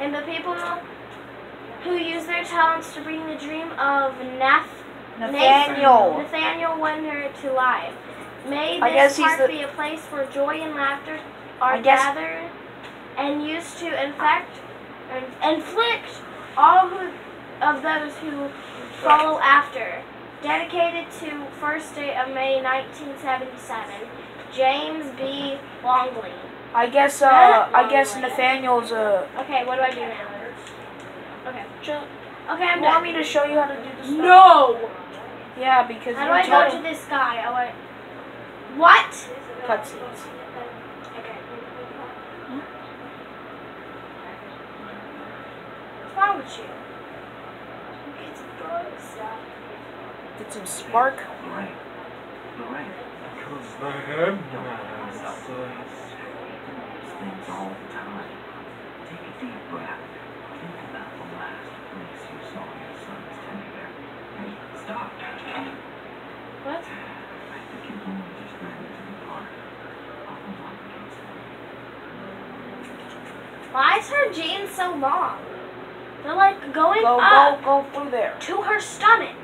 And the people who use their talents to bring the dream of Nath- Nathaniel. Nathaniel Winter to life. May I guess this park be a place where joy and laughter are gathered and used to infect and inflict all who, of those who follow after. Dedicated to first day of May 1977, James B. Longley. I guess. Uh, I guess Nathaniel's. Uh, Okay, what do I do now? Okay. Okay, I'm you want done. me to show you how to do this? stuff? No! Yeah, because How do I go to this guy? I want. What? cutscenes. Okay. What's wrong with you? Get some drugs. Get some spark. Lorraine. Lorraine. Close my head. Things all the time. Take a deep breath. Think about the last place you saw your son's teddy bear. Hey, stop. What? I think you're going to just ran into the park. I'll hold on against it. Why is her jeans so long? They're like going Go, up go, go through there. to her stomach.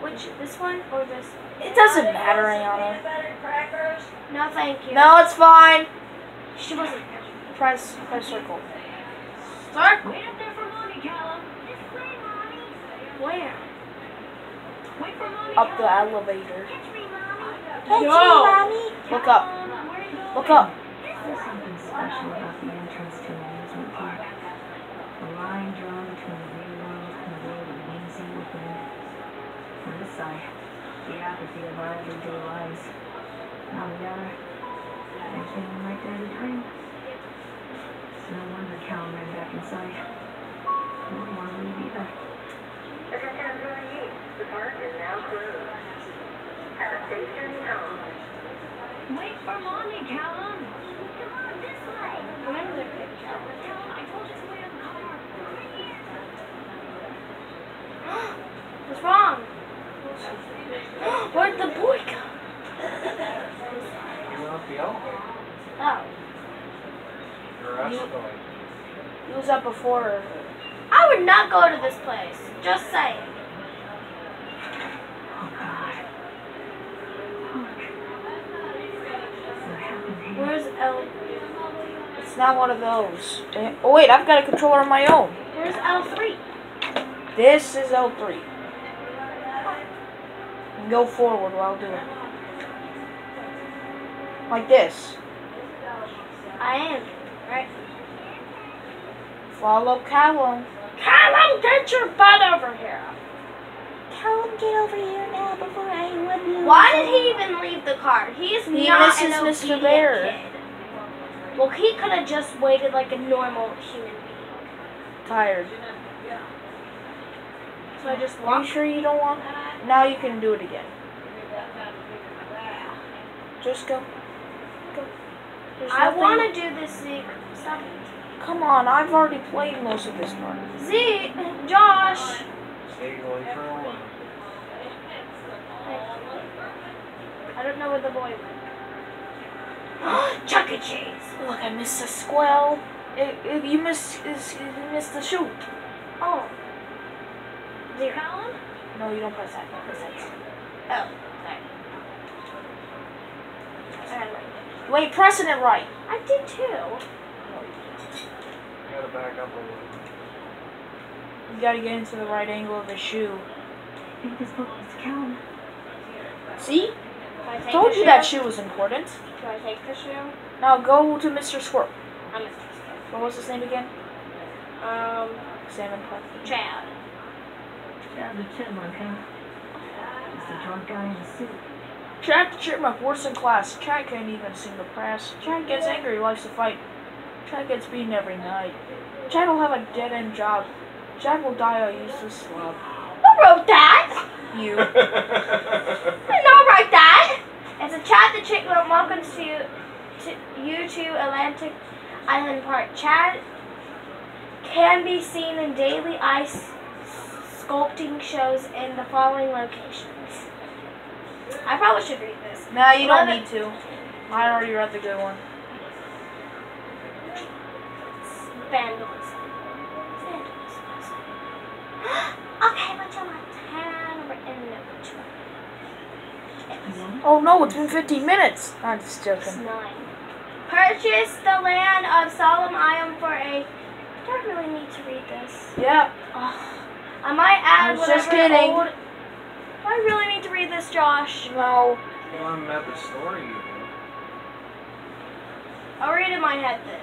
Which, this one or this one? It doesn't matter, Aiyana. No, thank you. No, it's fine. She wasn't. Press, press circle. Circle. Wait up there for mommy, Callum. This way, mommy. Where? Wait for mommy. Up the elevator. Catch me, mommy. Yo. Look up. Callum, where are Look up. There's something special about the entrance to amusement park. The line drawn between the real world and the world of whimsy within. On this side, the apathy of our everyday lives. On the other, there's anyone right there to dream. It's no wonder Cal ran back inside. I don't want to leave either. The park is now closed. Have a station home. Wait for mommy, Callum. Come on, this way. Remember the picture. Callum, I told you to wait on the car. Right here. What's wrong? Where'd the boy go? You want the? Oh. You're escalating. He was up before. I would not go to this place. Just saying. Oh God. What? Where's L? It's not one of those. Oh wait, I've got a controller of my own. Where's L three? This is L3. Go forward while doing it. Like this. I am. Right. Follow Callum. Callum, get your butt over here. Callum, get over here now before I whip you. Why did he even leave the car? He's He not an misses Mr. obedient Bear. kid. Well, he could have just waited like a normal human being. Tired. So I just Are you walked. sure you don't want? Now you can do it again. Just go. Go. There's I nothing- want to do this, Zeke. Stop it. Come on, I've already played most of this part. Zeke, Josh. Stay going for a while. I don't know where the boy went. Chuck E. Cheese. Look, I missed a squell. Eh, you missed. is- You missed the shoot. Oh. Zero. Callum? No, you don't press that. Press that. Oh. Sorry. I had it right. Wait, pressing it right. I did too. You gotta back up a little. You gotta get into the right angle of the shoe. I think this book is Callum. See? I Told the you that shoe? shoe was important. Do I take the shoe? Now go to Mr. Squirrel. I'm a What was his name again? Um, Salmon Puff. Chad. Chad the Chipmunk, huh? It's the drunk guy in the suit. Chad the Chipmunk, worst in class. Chad can't even sing the press. Chad gets angry, likes to fight. Chad gets beaten every night. Chad will have a dead end job. Chad will die a useless slob. Who wrote that? You. I did not write that. It's a Chad the Chipmunk Welcome to you to, you to Atlantic Island Park. Chad can be seen in daily ice sculpting shows in the following locations. I probably should read this. nah, you don't need to. I already read the good one. Vandalism. okay, which one? Ten written note. Mm-hmm. Oh no, it's been 15 minutes. I'm just It's joking. nine. Purchase the land of Solemn Iam for a. I really need to read this? Yeah. I might add I whatever just kidding. old. Do I really need to read this, Josh? No. You want to met the story, you. I'll read in my head then.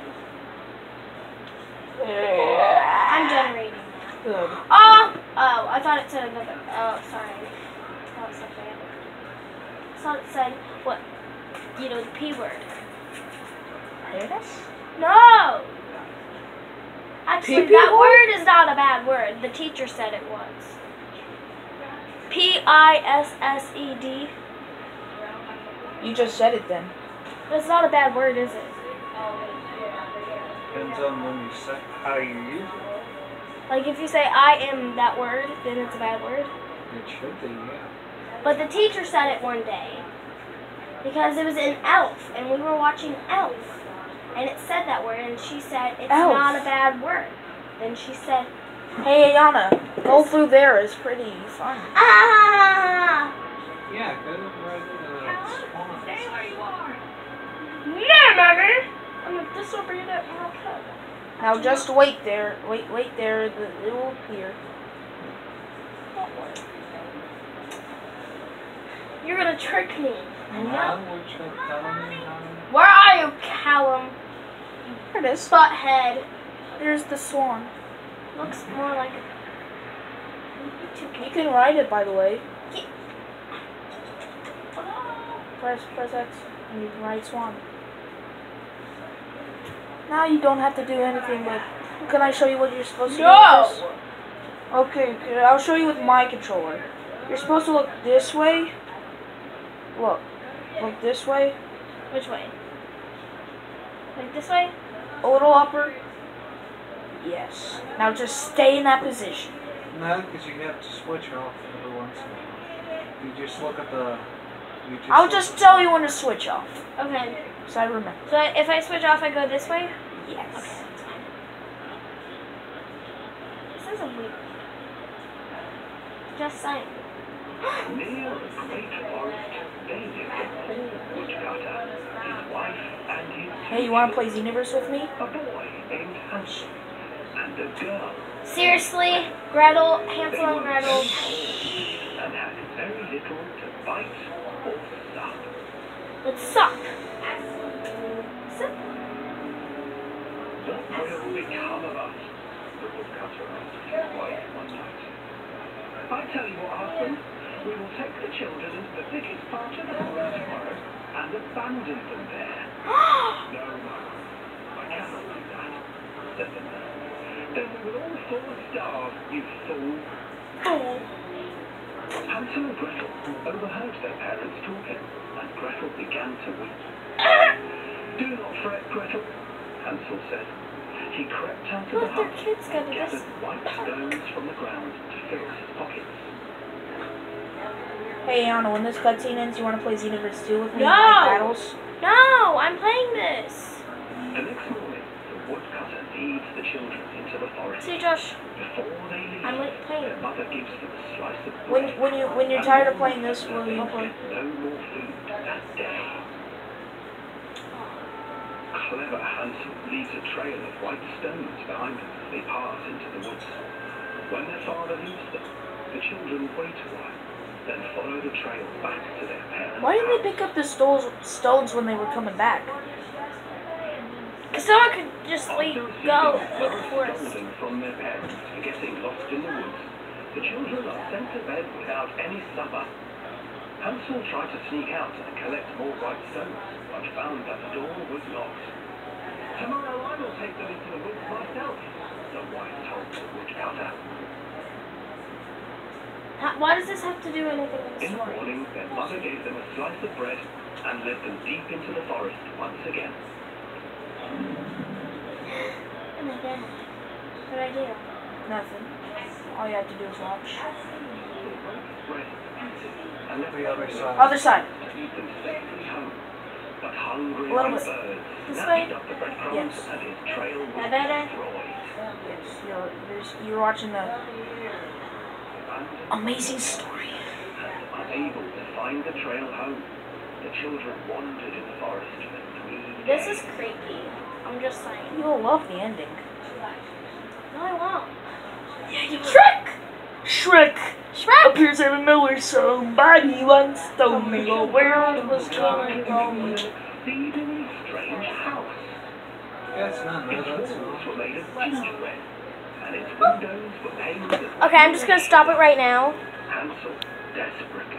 I'm done reading. Good. Oh! Oh, I thought it said another. Oh, sorry. That was something. I thought it said what? You know, the P word. Penis? No! Actually, Pee-pee that hole? word is not a bad word. The teacher said it was. P I S S E D. You just said it then. That's not a bad word, is it? Depends on when you say how you use it. Like if you say I am that word, then it's a bad word. It should be, yeah. But the teacher said it one day because it was an Elf, and we were watching Elf, and it said that word, and she said it's Elf. not a bad word. Then she said, Hey, Aiyana, go through there is pretty fun. Ah! Yeah, go right into the spawn. Stay where you are. Yeah, mommy. I'm like this over here. That okay. Now just wait there. Wait, wait there. The, it will appear. You're gonna trick me. I know. Now, what you telling me? now? Where are you, Callum? There it is. Butthead. There's the swan. Looks more like a. You can ride it, by the way. Press, press X, and you can ride swan. Now you don't have to do anything but. Can I show you what you're supposed to do? with this? No. Okay, okay, I'll show you with my controller. You're supposed to look this way. Look. Look this way. Which way? Like this way? A little upper. Yes. Now just stay in that position. No, because you have to switch off every once in a while. You just look at the. You just I'll just tell you when to switch off. Okay. So I remember. So if I switch off, I go this way. Yes. Okay. This is a weird. Just saying. Near the great forest, they lived a poor woodcutter, his wife and his Hey, you want to play Xenoverse with me? a boy named Hansel, and a girl, Seriously, Gretel, Hansel and Gretel. and had very little to bite or suck. Let's suck. Suck. What will become of us? The woodcutter asked his wife one night. I tell you what, husband, we will take the children into the thickest part of the forest tomorrow and abandon them there. No, no, I cannot do that, said the man. Then we will all fall and starve, you fool. Fool. Hansel and Gretel overheard their parents talking, and Gretel began to weep. Do not fret, Gretel, Hansel said. He crept out of the Look, their hut kids got and this. gathered white stones from the ground to fill his pockets. Hey, Anna, when this cutscene ends, you want to play Xenoverse 2 with me? No! Battles? No, I'm playing this. The next morning, the woodcutter leads the children into the forest. See, Josh, Before they leave, I'm like their playing. mother gives them a slice of When, bread. when, you, when you're tired of playing this, will They you play? no more food that day. Clever Hansel leaves a trail of white stones behind them as they pass into the woods. When their father leaves them, the children wait a while, then follow the trail back to their parents' Why didn't they pick up the stones, stones when they were coming back? Someone could just leave go for us. from their parents for getting lost in the woods, the children are sent to bed without any supper. Hansel tried to sneak out and collect more white stones, but found that the door was locked. Tomorrow I will take them into the woods myself, the wife told the woodcutter. Ha- Why does this have to do anything with the In the morning, their mother gave them a slice of bread and led them deep into the forest once again. Oh my god. What I do? Nothing. All you have to do is watch. And let other side. Other side. to lead them safely home. But hungry A little bit. This way? up the breadcrumbs Yes. and his trail was That better? Yes, you're, you're watching the amazing story. unable to find the trail home, the children wandered in the forest for three This is creepy. I'm just saying. You'll love the ending. No, I won't. Shrek! Shrek Shrek! appears out of nowhere. Somebody once told me the world was coming from me. strange house. That's not no, Its that's walls were made of gingerbread, and its windows were painted. Okay, I'm just gonna stop it right now. Hansel desperately